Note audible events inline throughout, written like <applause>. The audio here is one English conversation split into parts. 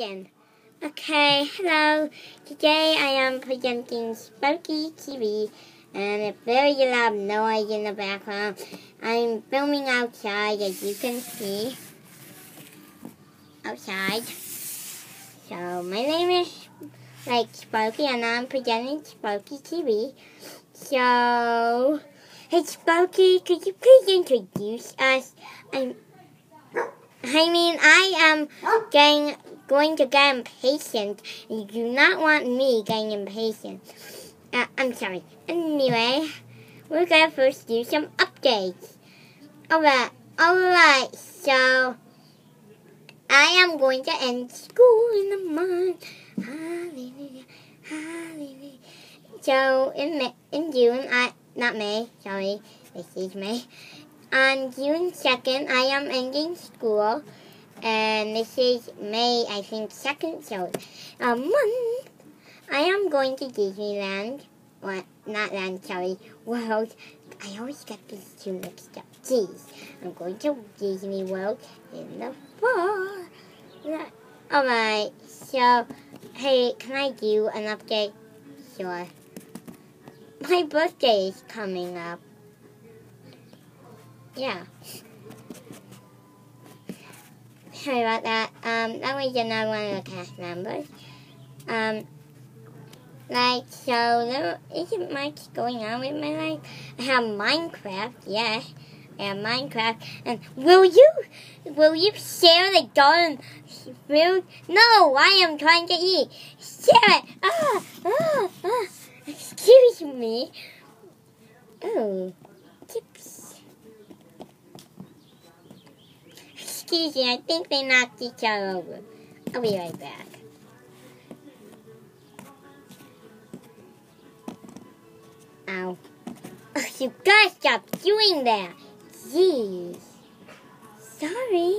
Action! Okay, hello. Today I am presenting Sparky TV and a very loud noise in the background. I'm filming outside as you can see. Outside. So my name is like Sparky and I'm presenting Sparky TV. So hey Sparky, could you please introduce us? I'm I mean, I am getting, going to get impatient. You do not want me getting impatient. Uh, I'm sorry. Anyway, we're to first do some updates. Alright, alright, so I am going to end school in the month. Hallelujah, hallelujah. So in, May, in June, I, not May, sorry, this is May. On June 2nd, I am ending school, and this is May, I think, 2nd, so a month. I am going to Disneyland. What? Not land, sorry, World. I always get these two mixed up. Jeez. I'm going to Disney World in the fall. Alright, so, hey, can I do an update? Sure. My birthday is coming up. Yeah. Sorry about that. Um, that was another one of the cast members. Um, like, so there isn't much going on with my life. I have Minecraft, yes. I have Minecraft. And will you, will you share the garden food? No, I am trying to eat. Share it. Ah, ah, ah. Excuse me. Oh, chips. Excuse I think they knocked each other over. I'll be right back. Ow. Oh, you guys stop doing that. Jeez. Sorry,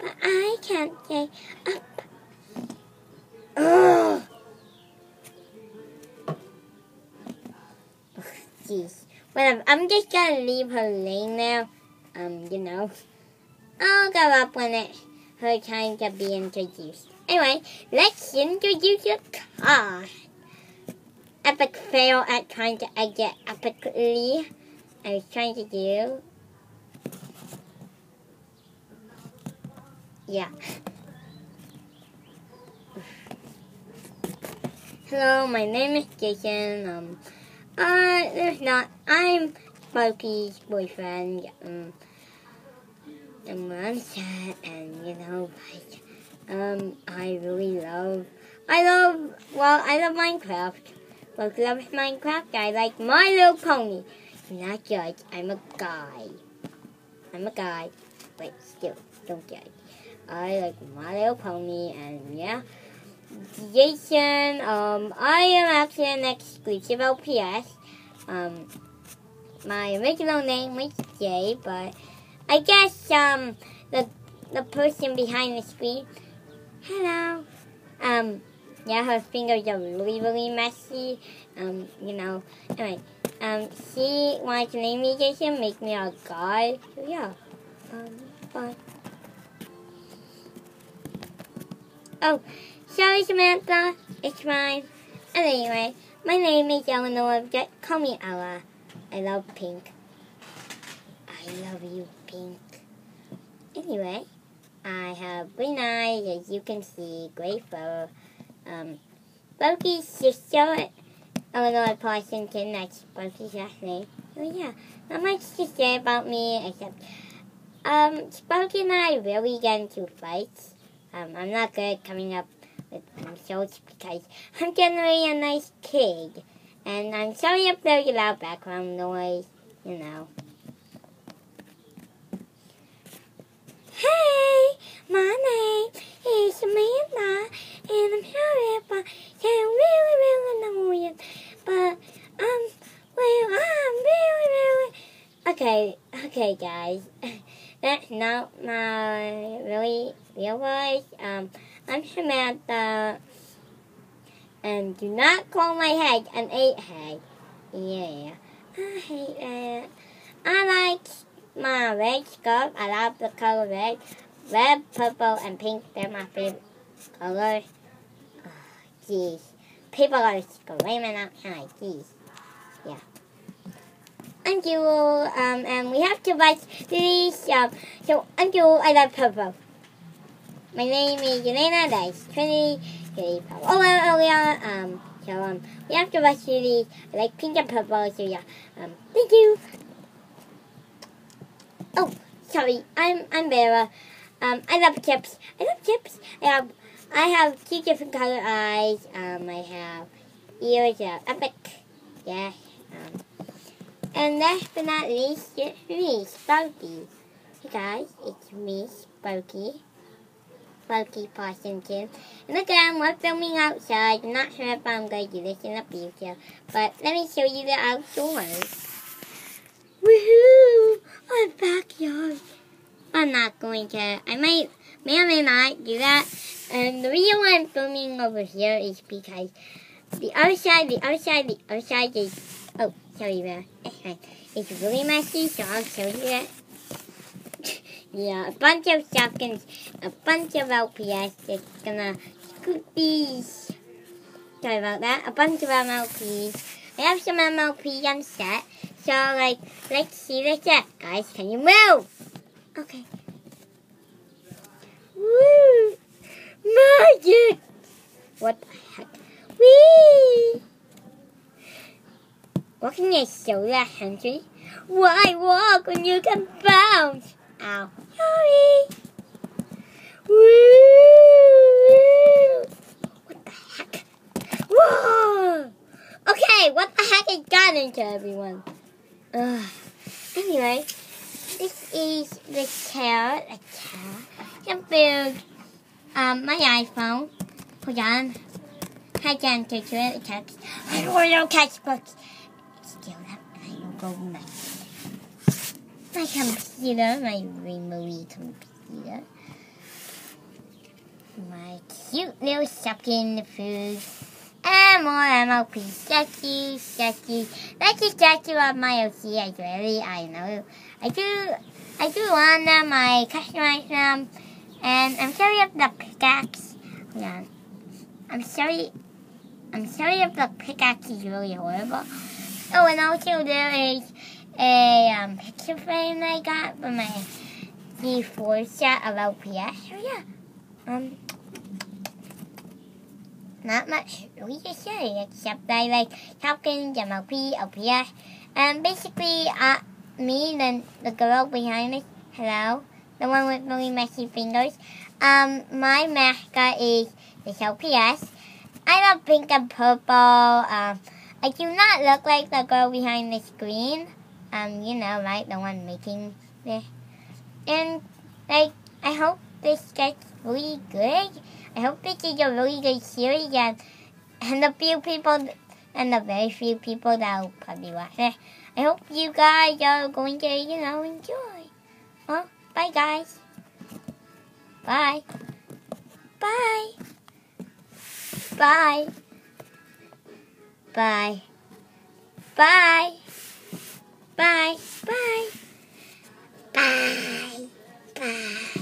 but I can't get up. Ugh. Jeez. Whatever. I'm just gonna leave her laying there. Um, you know. I'll go up when it's her time to be introduced. Anyway, let's introduce your car. Epic fail at trying to exit epically. I was trying to do. Yeah. Hello, my name is Jason. Um, uh, there's not. I'm Sparky's boyfriend. Um, and set, and you know, like, um, I really love. I love. Well, I love Minecraft. But loves Minecraft. I like My Little Pony. Not judge. I'm a guy. I'm a guy. Wait, still, don't judge. I like My Little Pony, and yeah. Jason, um, I am actually an exclusive LPS. Um, my original name was Jay, but I guess, um, the, the person behind the screen, hello, um, yeah, her fingers are really, really messy, um, you know, anyway, um, she wanted to name me Jason, make me a guy, so yeah, um, bye. Oh, sorry Samantha, it's mine. And anyway, my name is Eleanor, just call me Ella. I love pink. Love you, pink. Anyway, I have green eyes, as you can see, gray fur. Um, Loki's sister, Eleanor Parsonson, that's Loki's last name. Oh yeah, not much to say about me except, um, Sparky and I really get into fights. Um, I'm not good at coming up with insults because I'm generally a nice kid. And I'm sorry if there's a loud background noise, you know. Hey, my name is Samantha, and I'm sorry if I sound really, really annoying, but um, well, I'm really, really okay. Okay, guys, <laughs> that's not my really real voice. Um, I'm Samantha, and do not call my head an eight head. Yeah, I hate that. I like my red scarf. I love the color red. Red, purple, and pink, they're my favorite color. Oh, jeez. People are screaming out my jeez. Yeah. I'm Jewel, um, and we have to watch these, um, so I'm I love purple. My name is Elena, that's Trinity, Kitty Oh, earlier, um, so, um, we have to watch these, I like pink and purple, so yeah, um, thank you. Oh, sorry, I'm, I'm Vera. Um, I love chips. I love chips. I have, I have two different color eyes. Um, I have ears of epic. Yeah. Um, and last but not least, it's me, Sparky. Hey guys, it's me, Sparky. Sparky Parsonson. And again, we're filming outside. I'm not sure if I'm going to do this in the future, but let me show you the outdoors. Our backyard. I'm not going to. I might, may or may not do that. And the reason why I'm filming over here is because the other side, the other side, the other side is, oh, sorry, man. It's really messy, so I'll show you that. <laughs> yeah, a bunch of shotguns, a bunch of LPS is gonna scoot these. Sorry about that. A bunch of MLPs. I have some MLP on set. So, like, let's see the set. Guys, can you move? Okay. Woo! Magic! What the heck? Whee! Can you show that, Henry? Why walk when you can bounce? Ow. Sorry. Woo! What the heck? Whoa! Okay, what the heck is got into everyone? Ugh. Anyway. This is the carrot, a carrot. Build um, my iPhone. Hold on. I can take it. Text. I don't know textbooks. Still up and I will go next. My computer, my remote computer. My cute little sucking food. And more MLP statue, statue. That's a statue my OC, I really, I know. I do, I do want them, I customize them, and I'm sorry if the pickaxe, hold on. I'm sorry, I'm sorry if the pickaxe is really horrible. Oh, and also there is a um, picture frame I got for my D4 set of LPS. So yeah, um, not much we just say except I like talking MLP, LPS, and basically, uh, me, the, the girl behind me, hello, the one with really messy fingers, um, my mascot is the LPS. I love pink and purple. Um, I do not look like the girl behind the screen. Um, you know, right, the one making this. And, like, I hope this gets really good. I hope this is a really good series and, and the few people and the very few people that will probably watch it. I hope you guys are going to, you know, enjoy. Well, bye guys. Bye. Bye. Bye. Bye. Bye. Bye. Bye. Bye. Bye.